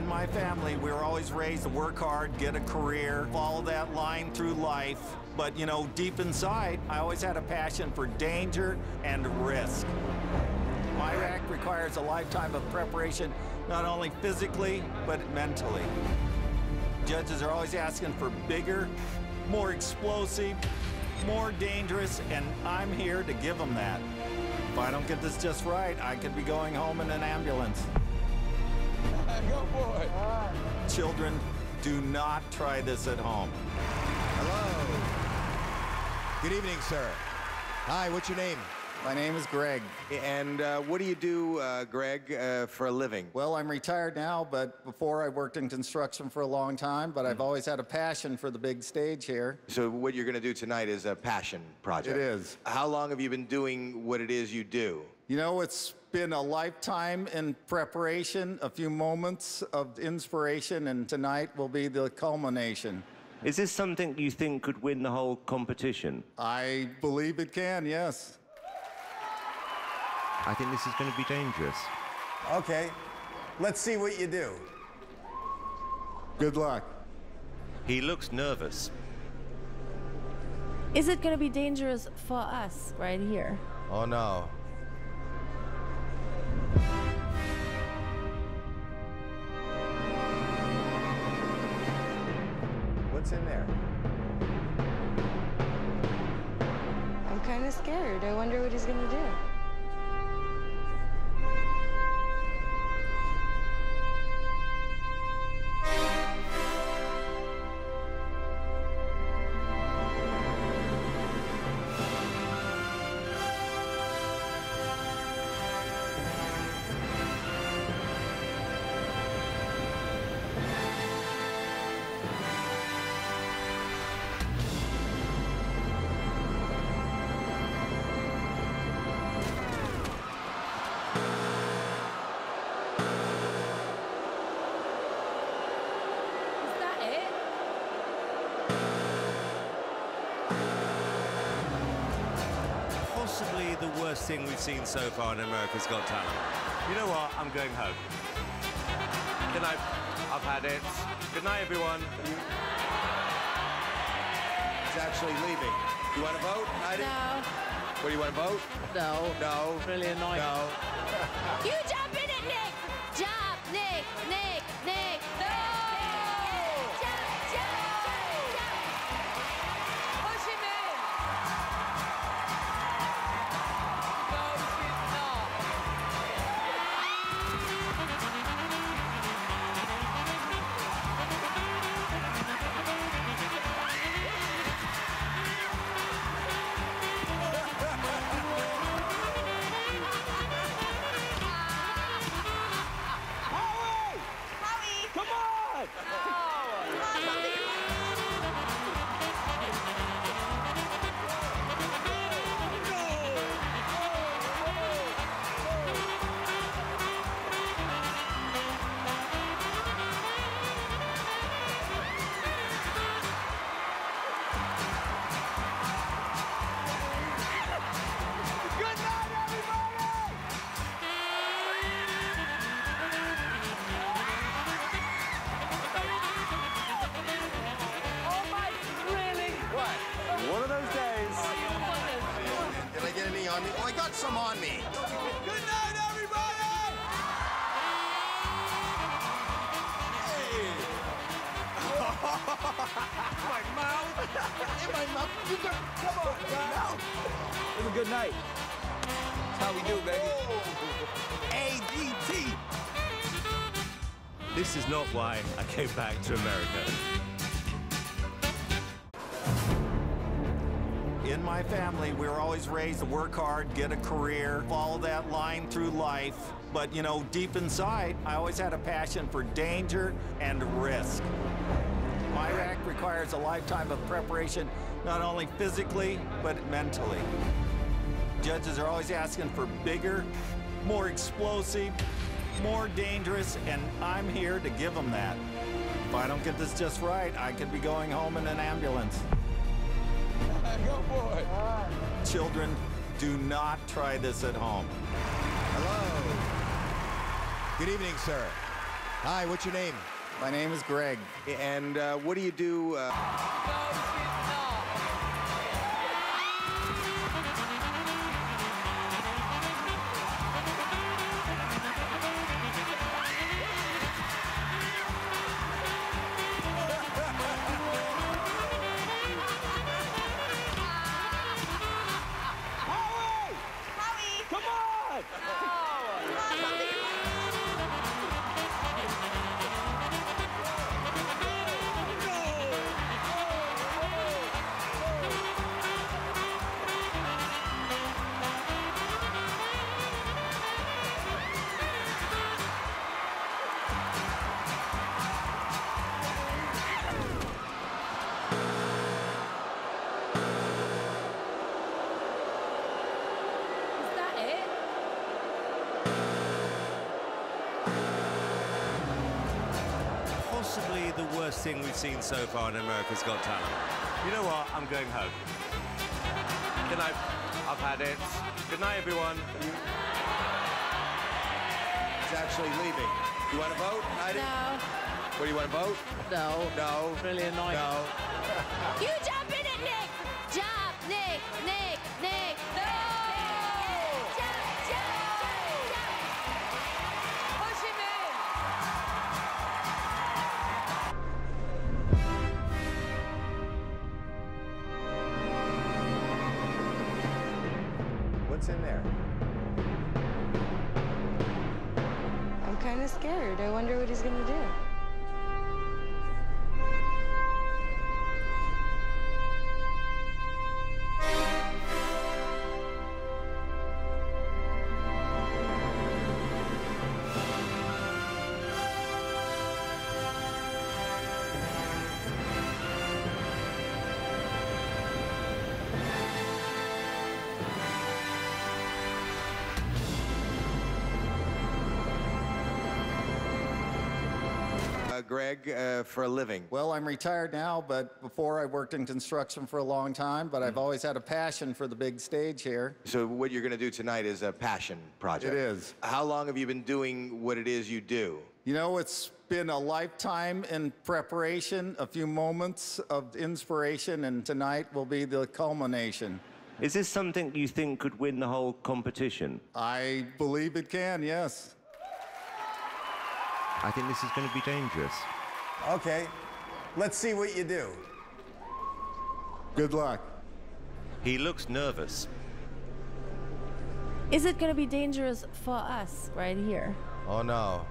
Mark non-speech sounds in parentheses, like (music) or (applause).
In my family, we were always raised to work hard, get a career, follow that line through life. But, you know, deep inside, I always had a passion for danger and risk. My act requires a lifetime of preparation, not only physically, but mentally. Judges are always asking for bigger, more explosive, more dangerous, and I'm here to give them that. If I don't get this just right, I could be going home in an ambulance. Go boy. Children, do not try this at home. Hello. Good evening, sir. Hi, what's your name? My name is Greg. And uh, what do you do, uh, Greg, uh, for a living? Well, I'm retired now, but before I worked in construction for a long time, but I've always had a passion for the big stage here. So what you're going to do tonight is a passion project. It is. How long have you been doing what it is you do? You know, it's been a lifetime in preparation, a few moments of inspiration, and tonight will be the culmination. Is this something you think could win the whole competition? I believe it can, yes. I think this is going to be dangerous. Okay. Let's see what you do. Good luck. He looks nervous. Is it going to be dangerous for us right here? Oh, no. What's in there? I'm kind of scared. I wonder what he's gonna do. Possibly the worst thing we've seen so far in America's Got Talent. You know what? I'm going home. Good night. I've had it. Good night, everyone. He's actually leaving. You want to vote? Heidi? No. What do you want to vote? No. No. Really annoying. No. (laughs) You got some on me. Good night, everybody! Hey! (laughs) my mouth! In my mouth! You got, come on, mouth! Have a good night. That's how we do, baby. AGT. This is not why I came back to America. In my family, we were always raised to work hard, get a career, follow that line through life. But, you know, deep inside, I always had a passion for danger and risk. My act requires a lifetime of preparation, not only physically, but mentally. Judges are always asking for bigger, more explosive, more dangerous, and I'm here to give them that. If I don't get this just right, I could be going home in an ambulance. Go (laughs) boy. Children, do not try this at home. Hello. Good evening, sir. Hi, what's your name? My name is Greg. And uh, what do you do? Uh... Possibly the worst thing we've seen so far in America's Got Talent. You know what? I'm going home. Good night. I've had it. Good night, everyone. He's actually leaving. You want to vote, Heidi? No. What do you want to vote? No. No. Really annoying. No. You jump in there? I'm kind of scared. I wonder what he's gonna do. Greg, uh, for a living. Well, I'm retired now, but before I worked in construction for a long time, but I've always had a passion for the big stage here. So what you're going to do tonight is a passion project. It is. How long have you been doing what it is you do? You know, it's been a lifetime in preparation, a few moments of inspiration, and tonight will be the culmination. Is this something you think could win the whole competition? I believe it can, yes. I think this is going to be dangerous. Okay. Let's see what you do. Good luck. He looks nervous. Is it going to be dangerous for us right here? Oh no.